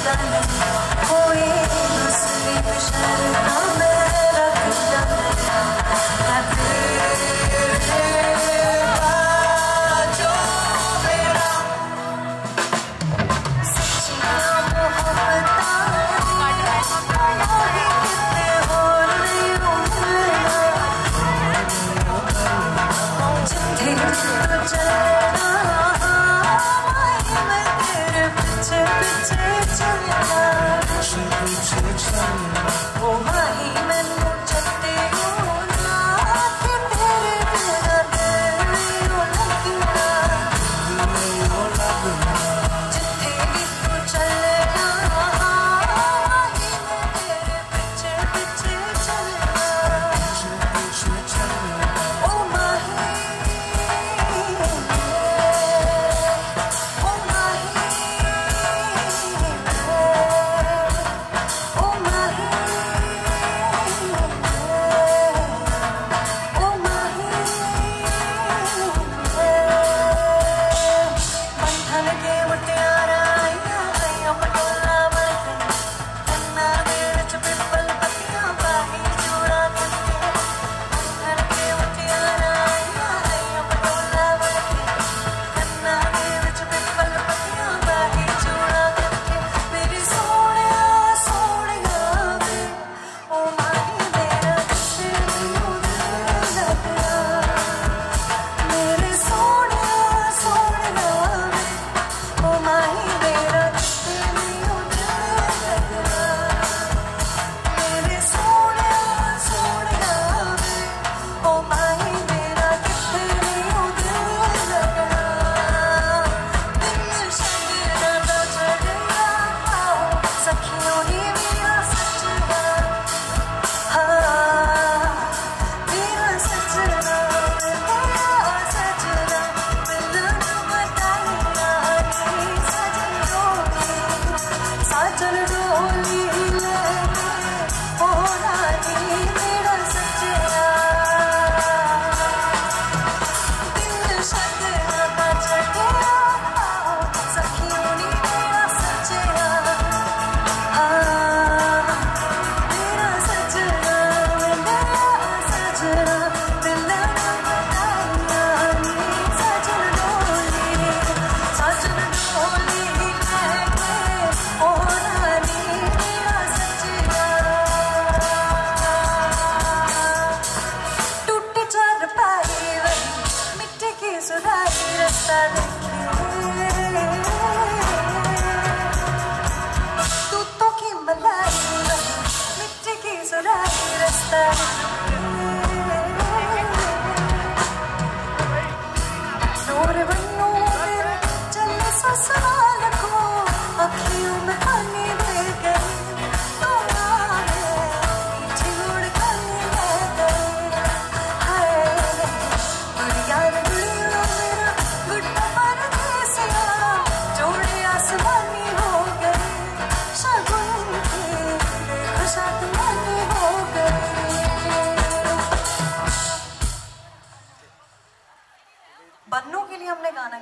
stand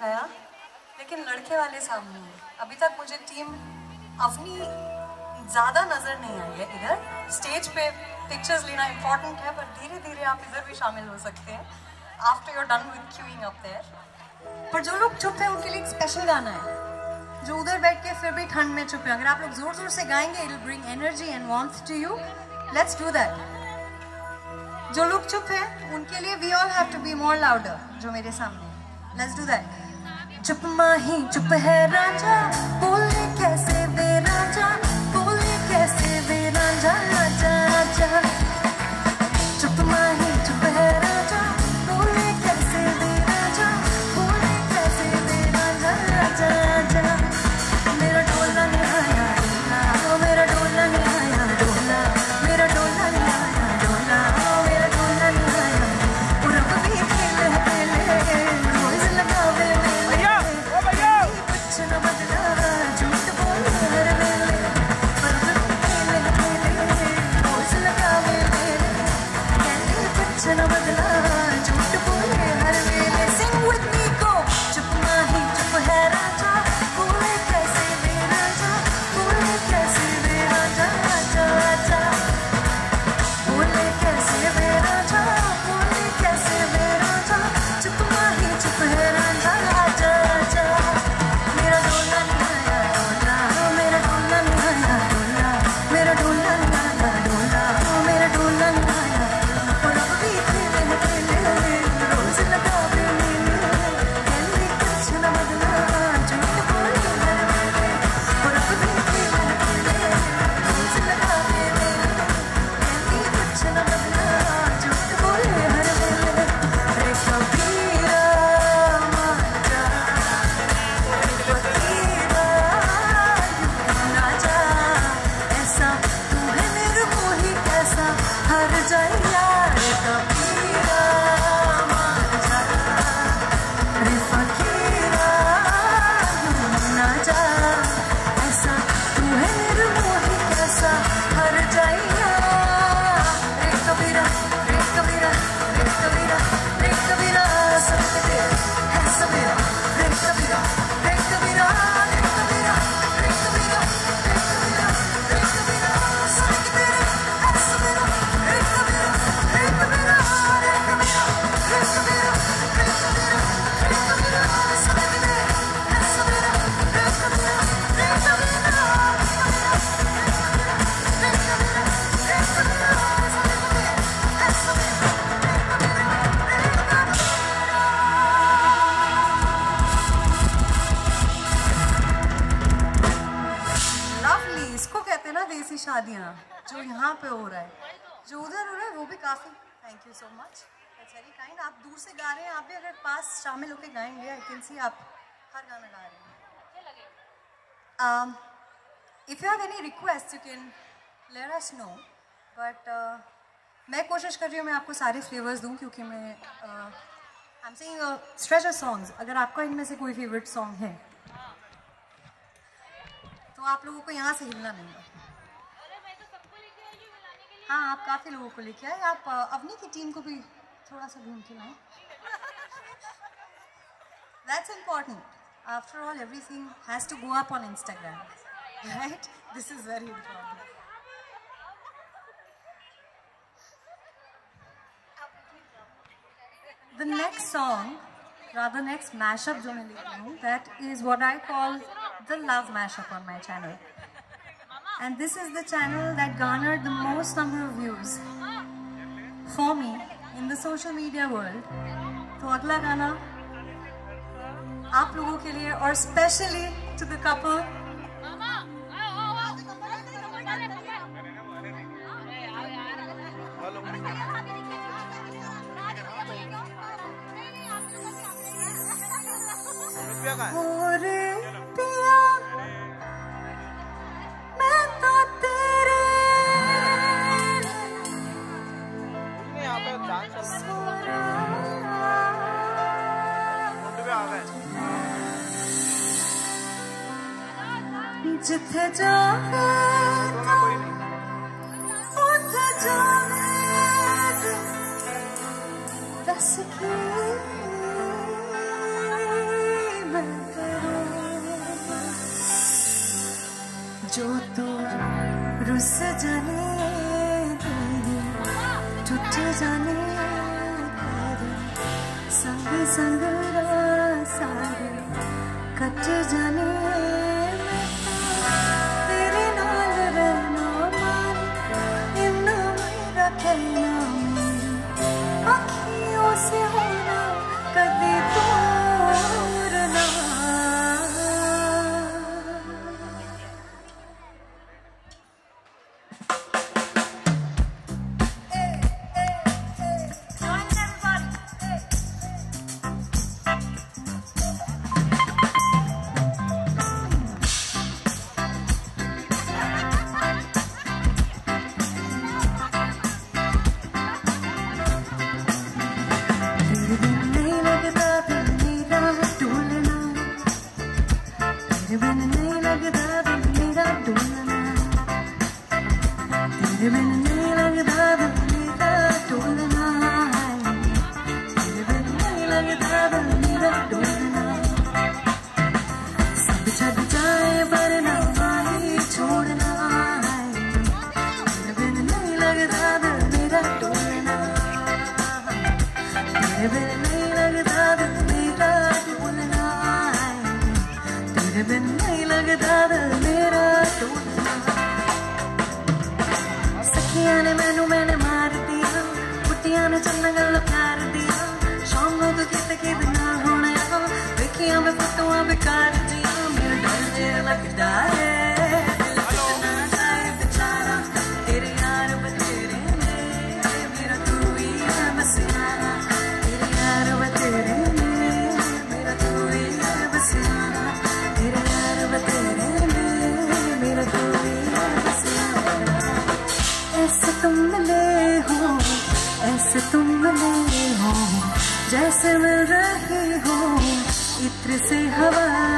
दिखाया, लेकिन लड़के वाले सामने। अभी तक मुझे टीम अपनी ज़्यादा नज़र नहीं आई है इधर। स्टेज पे पिक्चर्स लेना इम्पोर्टेंट है पर धीरे धीरे आप इधर भी शामिल हो सकते हैं। After your done with queuing up there पर जो लोग चुप हैं, उनके लिए स्पेशल गाना है, जो उधर बैठ के फिर भी ठंड में चुप है। अगर आप लोग ज़ोर ज़ोर से गाएँगे it will bring energy and warmth to you let's do that जो लोग चुप हैं, उनके लिए we all have to be more louder जो मेरे सामने। लेट्स डू दैट चुप माही चुप है राजा। बोले कैसे वे राजा? शादियाँ जो यहाँ पे हो रहा है। जो उधर हो रहा है, वो भी काफ़ी। Thank you so much that's very kind आप दूर से गा रहे हैं, आप भी अगर पास शामिल होकर गाएँगे आई कैन सी आप हर गाना गा रहे हैं। If you have any request you can let us know but मैं कोशिश कर रही हूँ, मैं आपको सारे फ्लेवर्स दूँ, क्योंकि मैं I am saying stretch songs अगर आपका इनमें से कोई फेवरेट सॉन्ग है तो आप लोगों को यहाँ से हिलना नहीं है। हाँ आप काफ़ी लोगों को लेके आए। आप अवनी की टीम को भी थोड़ा सा घूम के लाएँ। That's important after all everything has to go up on Instagram right this is very important The next song, rather next mashup जो मैं लिख हूँ, that is what I call the love mashup on my channel. And this is the channel that garnered the most number of views for me in the social media world. तो अगला गाना आप लोगों के लिए और स्पेशली टू द कपल बेकार जियो मेरे डर जे लगता है ऐसे तुम मिले हो, ऐसे तुम मिले हो, जैसे मैं जैसे हवा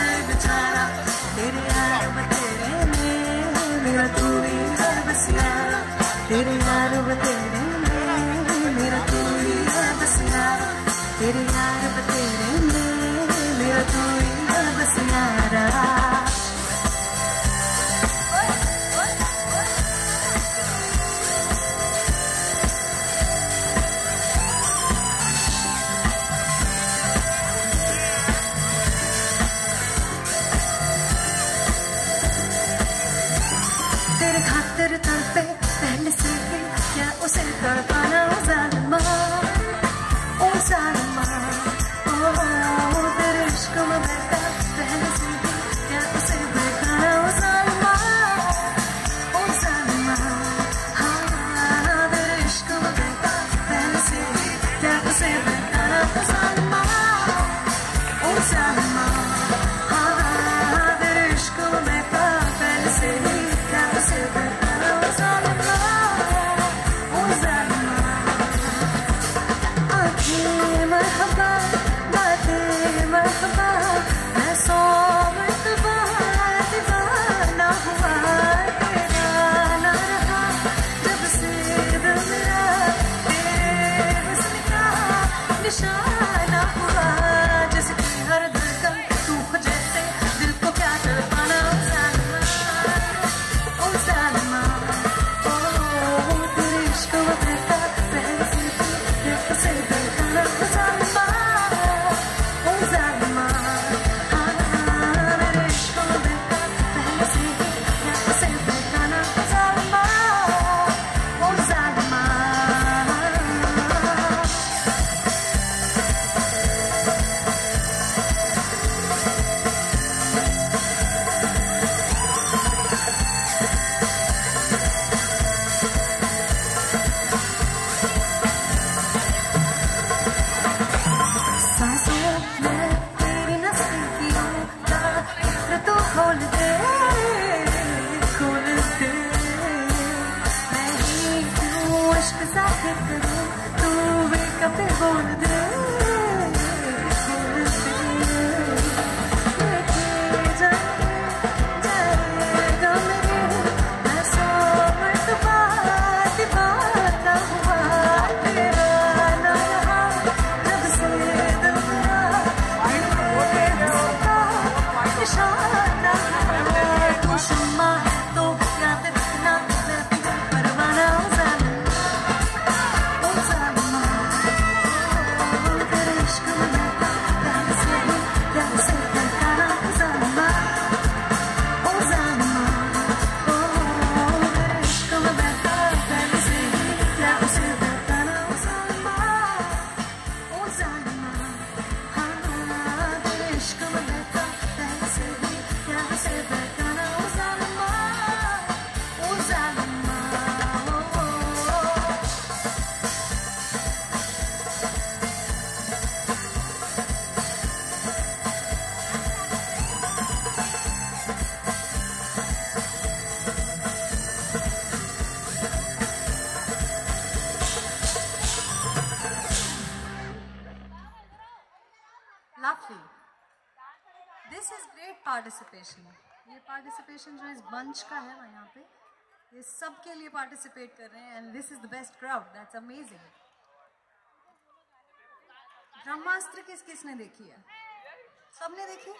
खातिर तड़पे पहले से क्या उसे तड़पा पार्टिसिपेशन है। ये पार्टिसिपेशन जो इस बंच का है ना यहाँ पे, ये सब के लिए पार्टिसिपेट कर रहे हैं and this is the best crowd that's amazing Brahmastra किस किस ने देखी है? सबने देखी?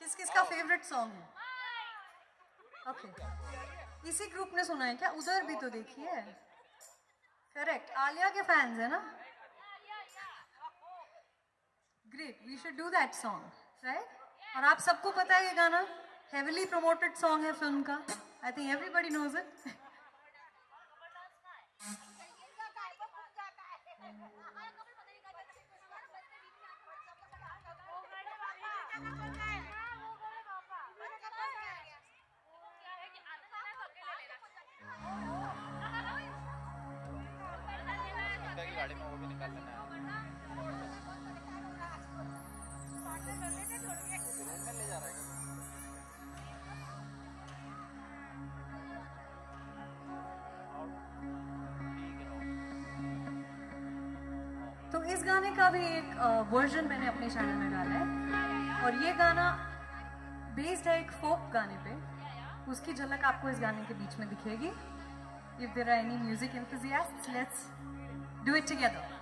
किस किस का फेवरेट सॉन्ग है? Okay okay. इसी ग्रुप ने सुना है क्या? उधर भी तो देखी है। करेक्ट आलिया के फैंस है ना? Great we should do that song right और आप सबको पता है ये गाना हेविली प्रमोटेड सॉन्ग है फ़िल्म का। I think everybody knows it इस गाने का भी एक वर्जन मैंने अपने चैनल में डाला है। और ये गाना बेस्ड है एक फोक गाने पे। उसकी झलक आपको इस गाने के बीच में दिखेगी। If there are any music enthusiasts let's do it together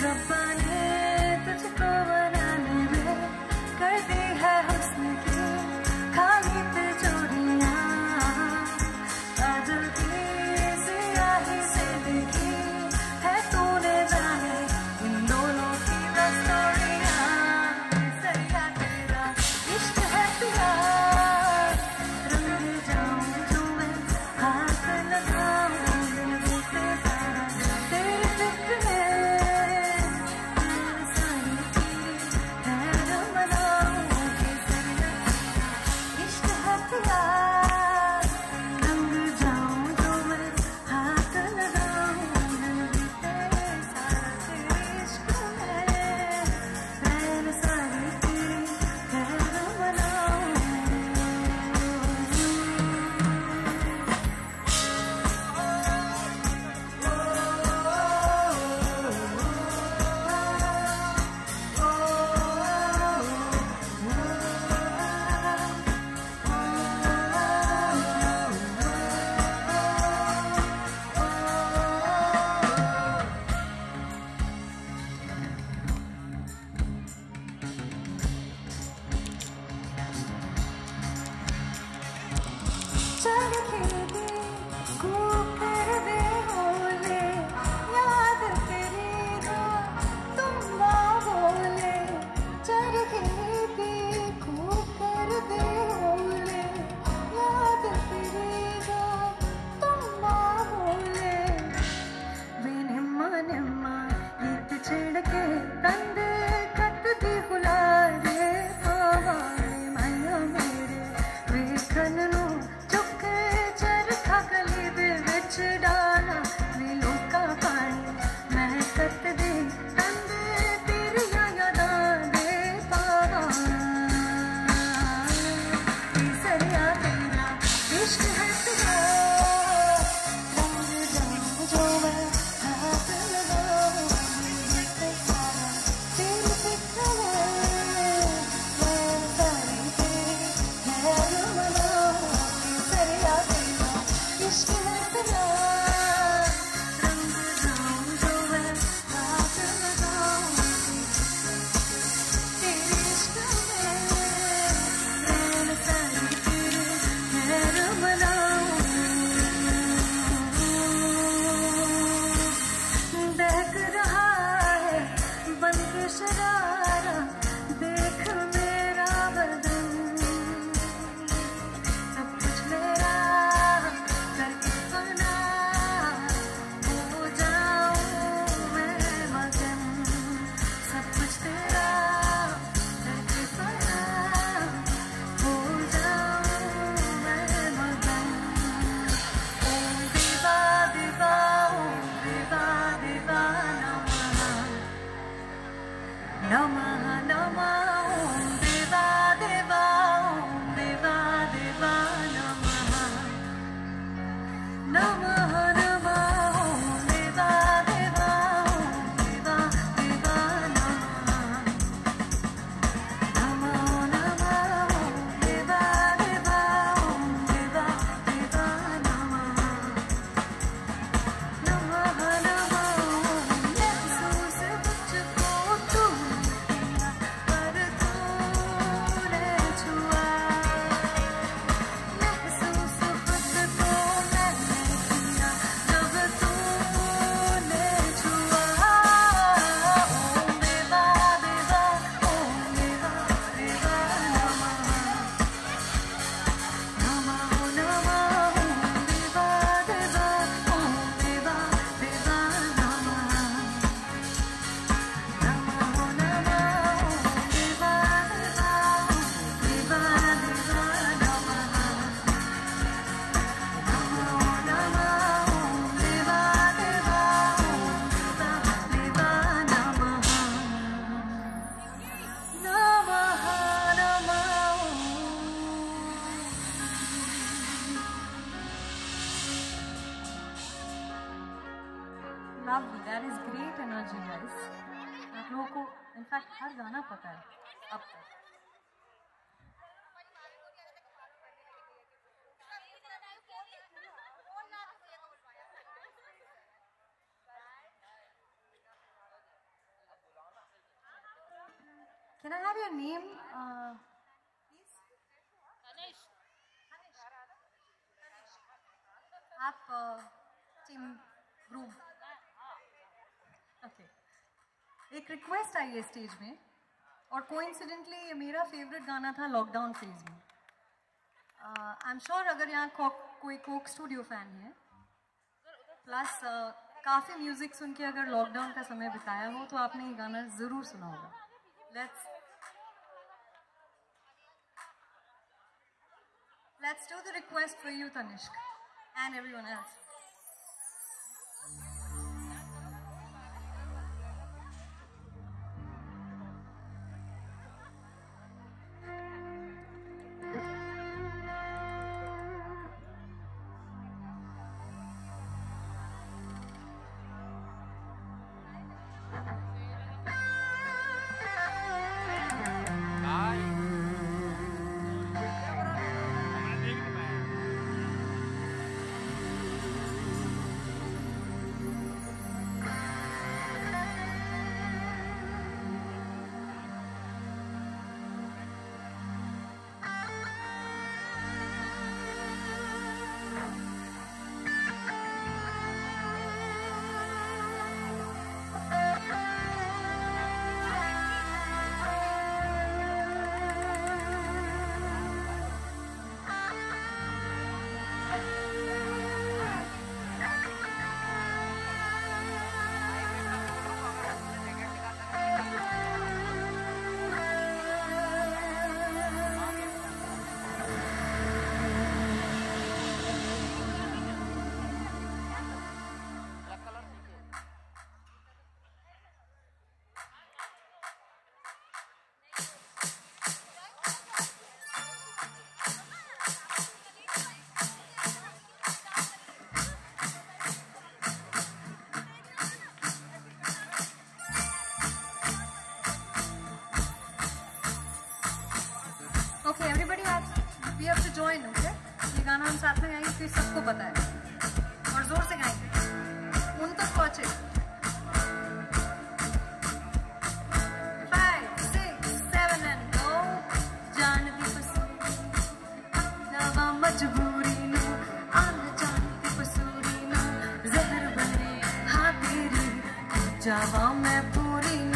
Rabb. 知道 Can I have your name, uh, please? आप टीम ग्रुप ओके एक रिक्वेस्ट आई है स्टेज में और कोइंसिडेंटली ये मेरा फेवरेट गाना था लॉकडाउन फ़ेज़ में. आई एम श्योर अगर यहाँ कोई कोक स्टूडियो फ़ैन है प्लस काफ़ी म्यूज़िक सुन के अगर लॉकडाउन का समय बिताया हो तो आपने ये गाना ज़रूर सुना होगा. Let's Let's do the request for you, Tanishk, and everyone else. Have to ये गाना हम साथ में गाएँगे, फिर सबको पता है। और ज़ोर से गाएँगे। उन तक पहुँचे। मजबूरी हाँ जावा मैं पूरी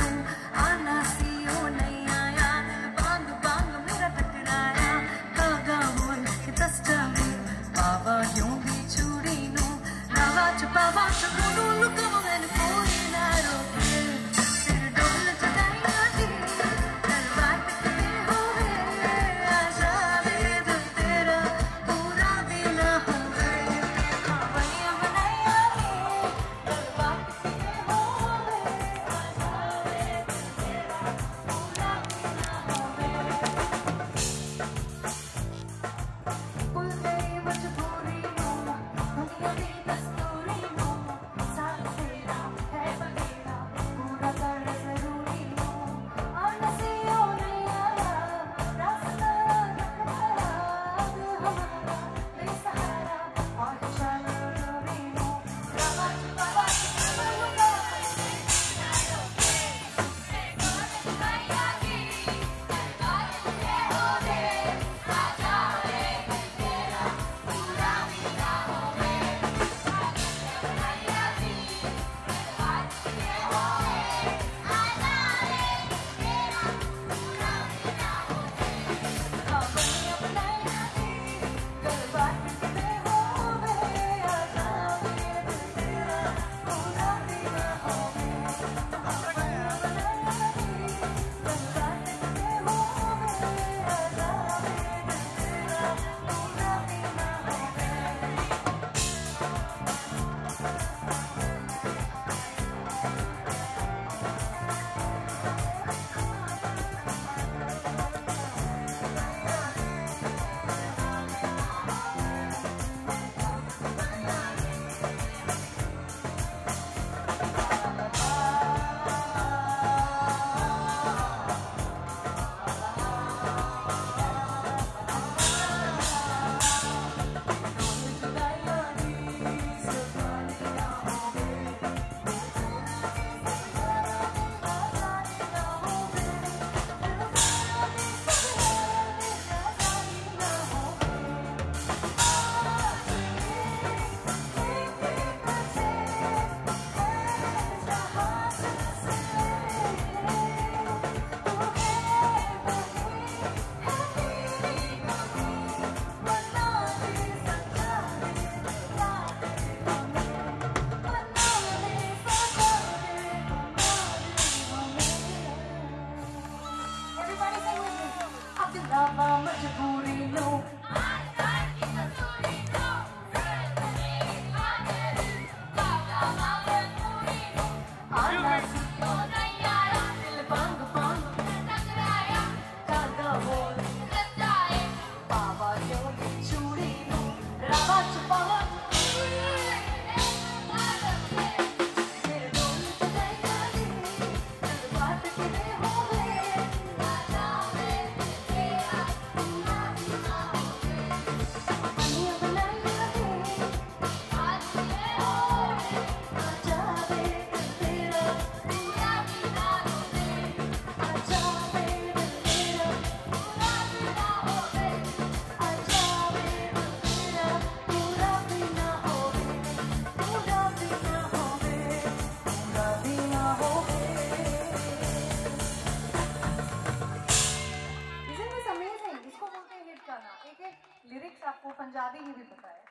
पंजाबी ही भी पता है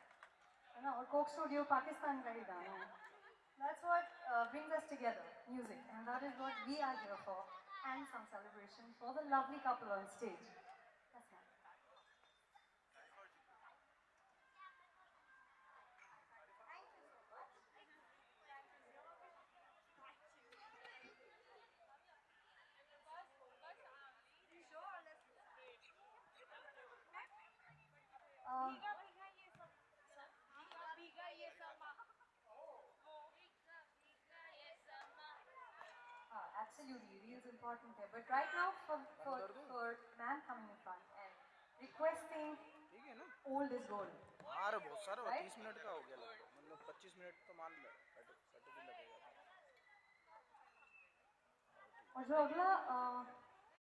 है ना और कोक स्टूडियो पाकिस्तान का ही गाना है That's what uh, brings us together, music, and that is what we are here for, and some celebration for the lovely couple on stage. important there. But right now, for for for man coming in front and requesting ठीक है ना old is gold. हाँ अरे बहुत सारा Right? तीस minute का हो गया लगभग मतलब पच्चीस मिनट तो मान लो कट कट भी लगेगा और जो अगला